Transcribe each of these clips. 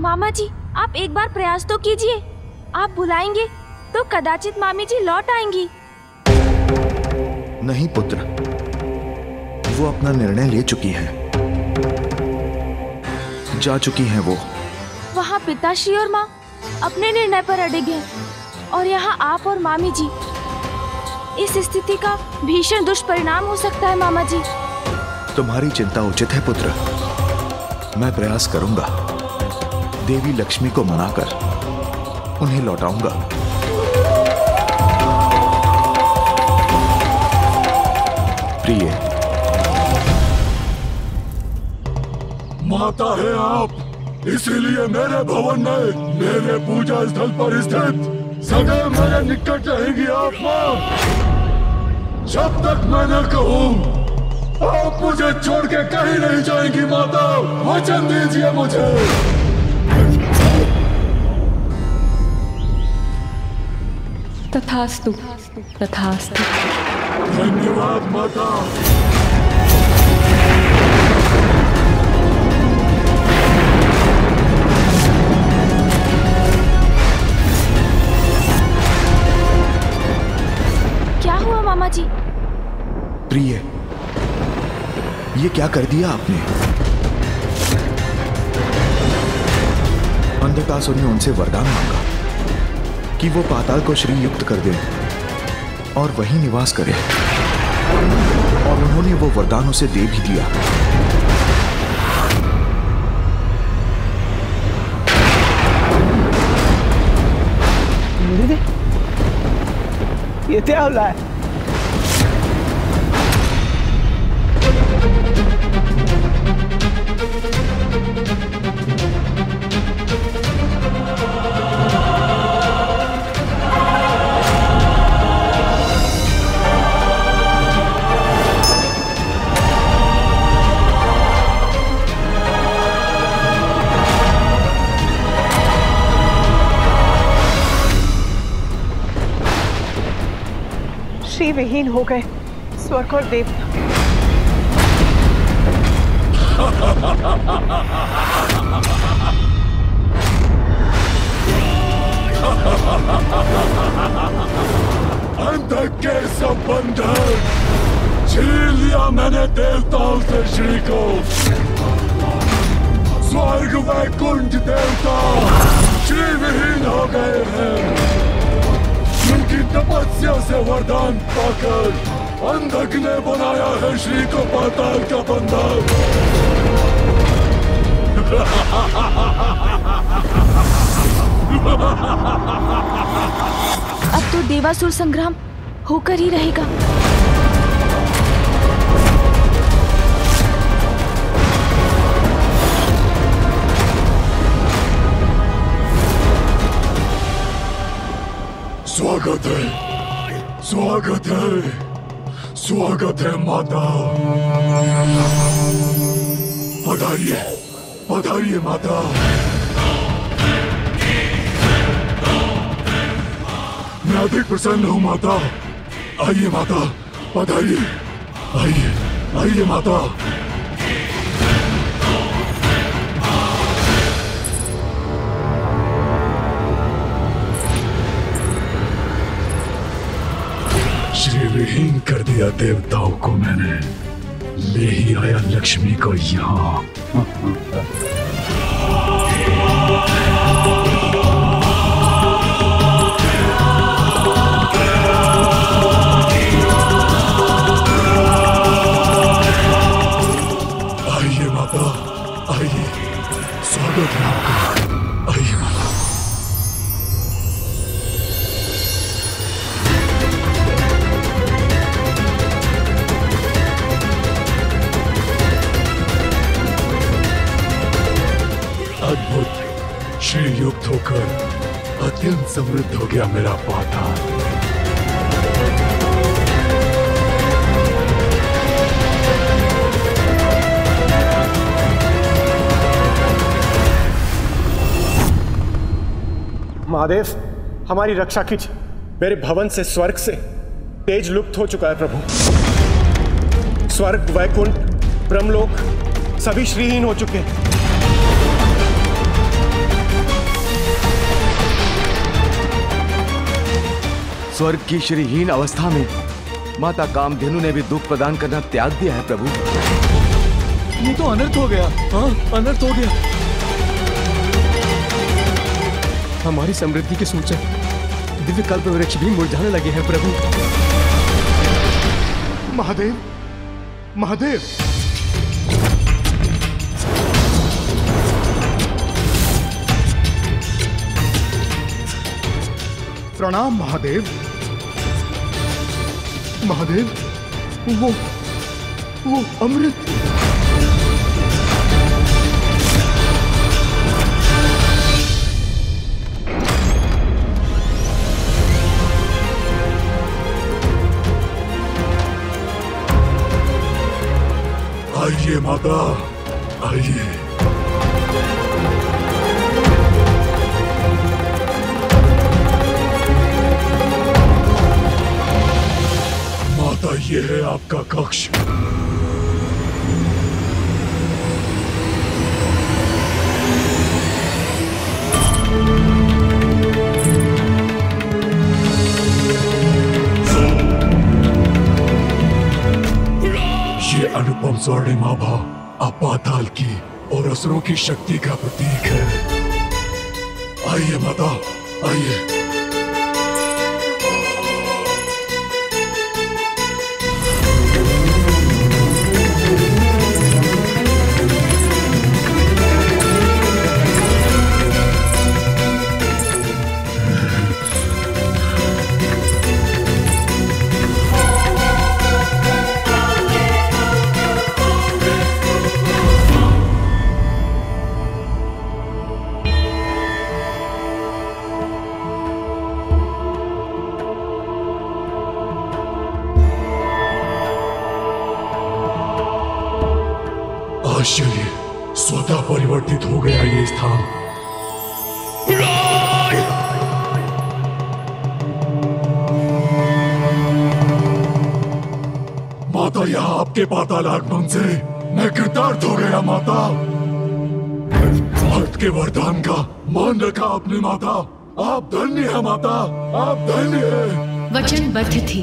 मामा जी आप एक बार प्रयास तो कीजिए। आप बुलाएँगे तो कदाचित मामी जी लौट आएँगी। नहीं पुत्र। वो अपना निर्णय ले चुकी है। जा चुकी है वो। वहाँ पिताश्री और माँ अपने निर्णय पर अड़े हैं और यहाँ आप और मामी जी। इस स्थिति का भीषण दुष्परिणाम हो सकता है मामा जी। तुम्हारी चिंता उचित है पुत्र। मैं प्रयास करूँगा। देवी लक्ष्मी को मनाकर उन्हें लौटाऊँगा। प्रिय। माता है आप। इसीलिए मेरे भवन में मेरे पूजा स्थल पर स्थित सदैव मेरे निकट रहेगी आप माँ जब तक मैं न कहूँ, आप मुझे छोड़ के कहीं नहीं जाएँगी माता। वचन दीजिए मुझे। तथास्तु तथास्तु। धन्यवाद माता क्या हुआ मामा जी प्रिय ये क्या कर दिया आपने? अंधकासुर ने उनसे वरदान मांगा। कि वो पाताल को श्री युक्त कर दे और वहीं निवास करें। और उन्होंने वो वरदान उसे दे भी दिया। येते आवलाय विहीन हो गए। स्वर्ग और देवता अंत के संबंधन छीन लिया मैंने देवताओं से श्री को स्वर्ग वैकुंठ देवता। श्री विहीन हो गए हैं। तपस्या से वरदान पाकर अंधक ने बनाया है श्री को पाताल का अब तो देवासुर संग्राम होकर ही रहेगा। स्वागत है स्वागत है स्वागत है माता पधारिए पधारिए माता मैं अधिक प्रसन्न हूँ माता आइए माता पधारिए आइए आइए माता दिया देवताओं को मैंने ले ही आया लक्ष्मी को यहाँ। अद्भुत। श्री युक्त होकर अत्यंत समृद्ध हो गया मेरा पाताल महादेव, हमारी रक्षा कीजिए मेरे भवन से स्वर्ग से तेज लुप्त हो चुका है प्रभु। स्वर्ग, वैकुंठ, ब्रह्मलोक, सभी श्रीहीन हो चुके हैं। स्वर्ग की श्रीहीन अवस्था में माता कामधेनु ने भी दुख प्रदान करना त्याग दिया है प्रभु। ये तो अनर्थ हो गया। हाँ अनर्थ हो गया। हमारी समृद्धि के सूचक दिव्य कल्प वृक्ष भी मुरझाने लगे हैं प्रभु। महादेव महादेव। प्रणाम महादेव। महादेव वो वो अमृत। आइए माता आइए। माता ये है आपका कक्ष। अनुपम स्वर्णिम आभा अपाताल की और असुरों की शक्ति का प्रतीक है। आइए माता, आइए। आश्चर्य। स्वतः परिवर्तित हो गया ये स्थान। माता यहाँ आपके पाताल आगमन से। मैं कृतार्थ हो गया, माता। भक्त के वरदान का मान रखा आपने, माता। आप धन्य है, माता। आप धन्य है। वचनबद्ध थी।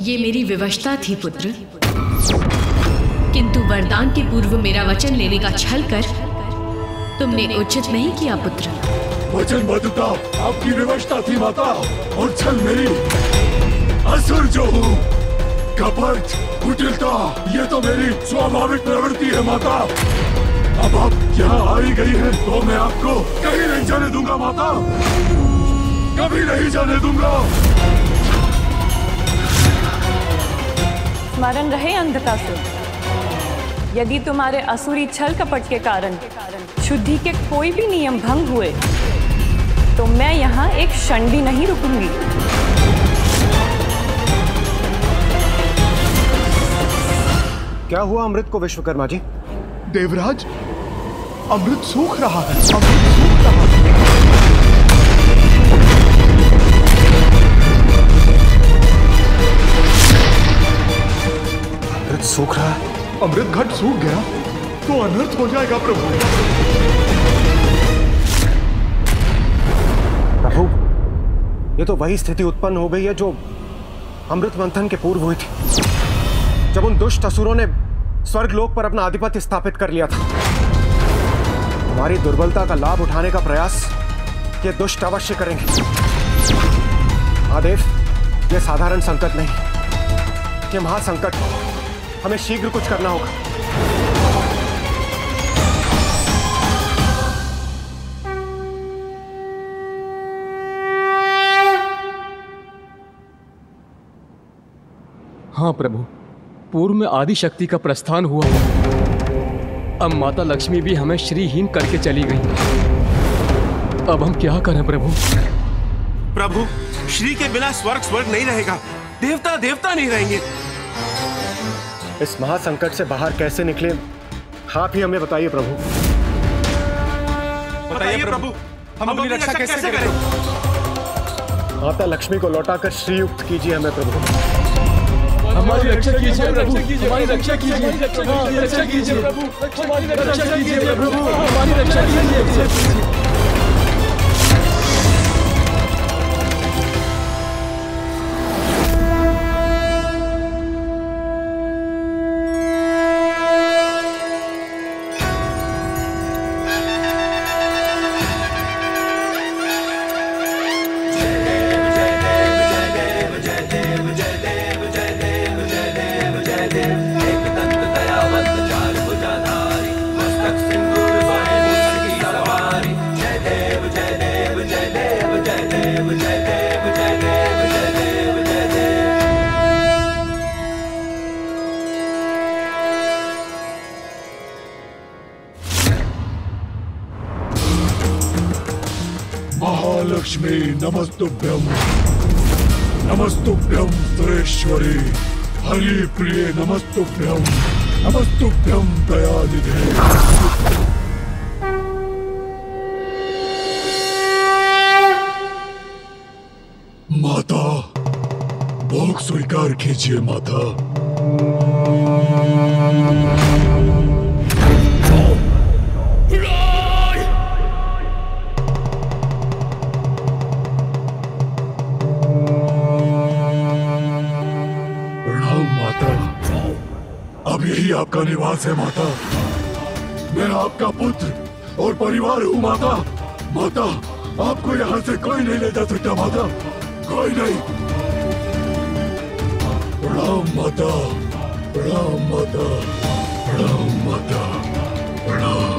ये मेरी विवशता थी, पुत्र। किंतु वरदान के पूर्व मेरा वचन लेने का छल कर तुमने उचित नहीं किया पुत्र। वचन वचनबद्धता आपकी विवशता थी माता और छल मेरी। असुर जो हूँ कपट कुटिलता ये तो मेरी स्वाभाविक प्रवृत्ति है माता। अब आप यहाँ आई गई है तो मैं आपको कहीं नहीं जाने दूँगा माता। कभी नहीं जाने दूँगा। स्मरण रहे अंधकासुर यदि तुम्हारे असुरी छल कपट के कारण शुद्धि के कोई भी नियम भंग हुए तो मैं यहाँ एक क्षण भी नहीं रुकूँगी। क्या हुआ अमृत को विश्वकर्मा जी? देवराज अमृत सूख रहा है। अमृत सूख रहा है? अमृत सूख रहा है अमृत घट सूख गया तो अनर्थ हो जाएगा प्रभु। प्रभु, ये तो वही स्थिति उत्पन्न हो गई है जो अमृत मंथन के पूर्व हुई थी, जब उन दुष्ट असुरों ने स्वर्ग लोक पर अपना आधिपत्य स्थापित कर लिया था। हमारी दुर्बलता का लाभ उठाने का प्रयास ये दुष्ट अवश्य करेंगे। महादेव, ये साधारण संकट नहीं, ये महासंकट। हमें शीघ्र कुछ करना होगा। हाँ प्रभु। पूर्व में आदि शक्ति का प्रस्थान हुआ। अब माता लक्ष्मी भी हमें श्रीहीन करके चली गई। अब हम क्या करें प्रभु? प्रभु श्री के बिना स्वर्ग स्वर्ग नहीं रहेगा। देवता देवता नहीं रहेंगे। इस महासंकट से बाहर कैसे निकले? आप ही हमें बताइए प्रभु। बताइए प्रभु। हम अपनी रक्षा कैसे करें? माता लक्ष्मी को लौटाकर श्रीयुक्त कीजिए हमें प्रभु। हमारी रक्षा कीजिए प्रभु। हमारी रक्षा कीजिए। हमारी रक्षा कीजिए प्रभु। हमारी रक्षा कीजिए प्रभु। हमारी रक्षा कीजिए। महालक्ष्मी नमस्तुभ्यम नमस्तुभ्यम सुरेश्वरी हरि प्रिय नमस्तुभ्यम नमस्तुभ्यम दयानिधे। माता भोग स्वीकार कीजिए माता। अब यही आपका निवास है, माता। मैं आपका पुत्र और परिवार हूँ, माता। माता, आपको यहाँ से कोई नहीं ले जा सकता, माता। कोई नहीं। प्रणाम, माता। प्रणाम माता। प्रणाम माता। प्रणाम।